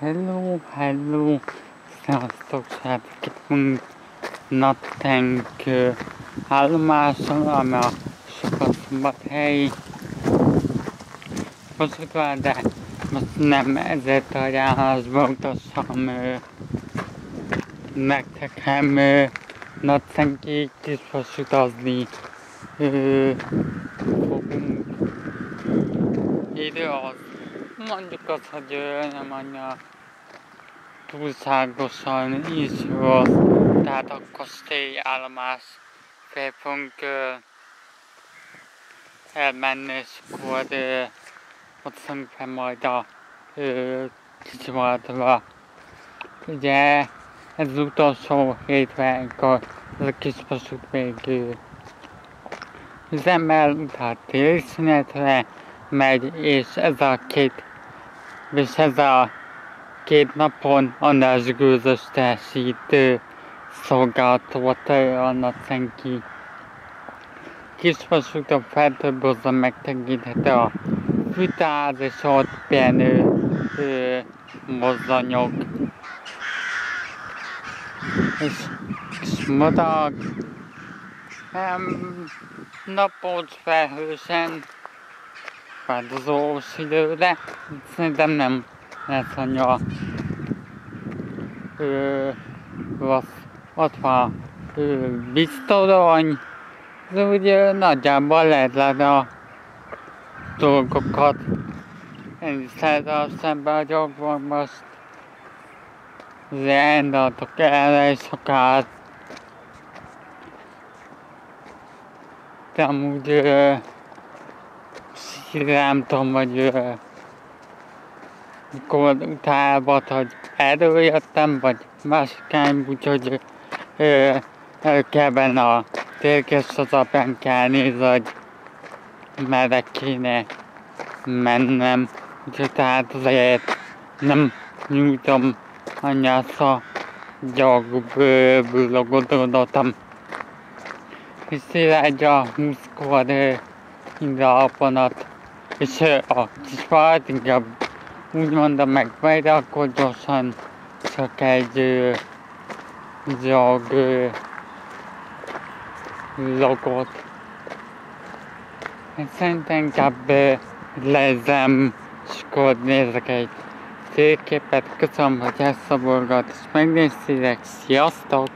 Hello, hello, sziasztok srácok, itt van Nattenk állomáson, ami a Sokat-szombathelyi Moszkva, de most nem ezért a járásba utassam nektek, hanem Nattenkig is most utazni fogunk. Idő az mondjuk az, hogy nem annyira túlságosan is rossz, tehát a kastély állomás fel fogunk elmenni, és akkor ott szemben majd a ö, kicsivartva. Ugye ez az utolsó hétvenkor ez a kis vasút ö, üzemmel, tehát téli szünetre megy, és ez a két és ez a két napon adásgőzös teljesítő szolgáltató a Nacenki kisvasúton feltöbbozza megtekinthető a fűtáz és ott pihenő ö, mozdonyok. És, és madag um, napot felhősen változós időre, szerintem nem lesz annyira ö, rossz. Ott van ö, biztorony, de úgy nagyjából lehet látni a dolgokat. Én is szeretem szembe a dolgok most. Rendeltek erre és akár de amúgy ö, nem tudom, hogy mikor volt, hogy erről jöttem, vagy másik irányba, úgyhogy ö, el kell a térkés az alapján kell nézni, hogy merre kéne mennem. Úgyhogy tehát azért nem nyújtom annyira a gyagből gondoltam. Egy a 20-kor ide a vonat és a kis vált inkább úgy mondom meg majd akkor gyorsan csak egy jog logot. Én szerintem inkább ö, lezem, és akkor nézek egy térképet. Köszönöm, hogy a és megnéztétek. Sziasztok!